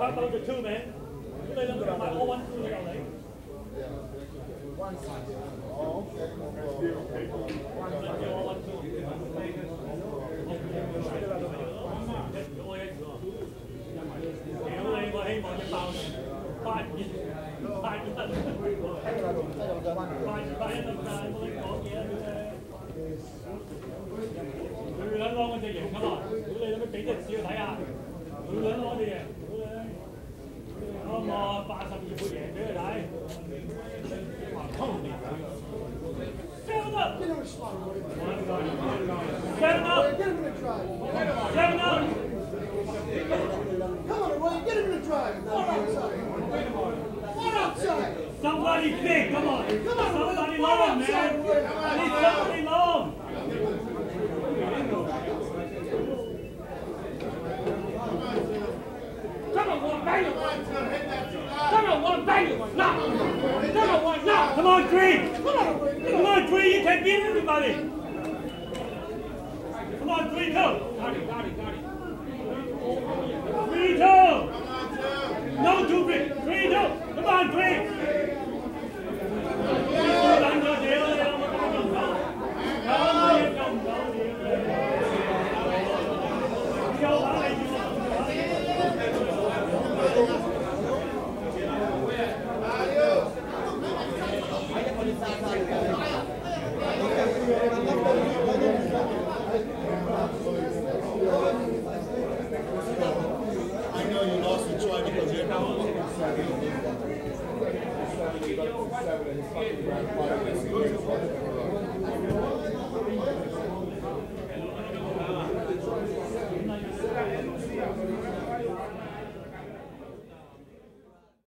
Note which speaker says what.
Speaker 1: about the two man. Chúng đây là một bài all one two đầu đấy.
Speaker 2: Oh, okay.
Speaker 1: All one two. Ôi anh vừa. Kéo lên và hay mọi cái tàu này. Ba gì? Ba gì? Ba ba cái tàu này mới có kia. Người lớn lo con只型咁啊！如果你谂俾只少睇下，佢撚攞只型，
Speaker 3: Get him a slot, Roy.
Speaker 1: Seven up!
Speaker 3: Get him in a drive.
Speaker 1: Seven up!
Speaker 3: Come on, Roy. Get him in a drive. One outside. One outside.
Speaker 1: Somebody big, come on!
Speaker 3: Come on,
Speaker 1: Somebody
Speaker 3: Roy.
Speaker 1: long, man! I need somebody long! Come on, one, bang it! Come on, one, bang it! Now! Come on, one, now! Come on, Green!
Speaker 3: Come on.
Speaker 1: Come on, You can beat everybody! Come on, Green, go! Got it, got it, got it. Green, go! No, two, Green!
Speaker 4: yo, what?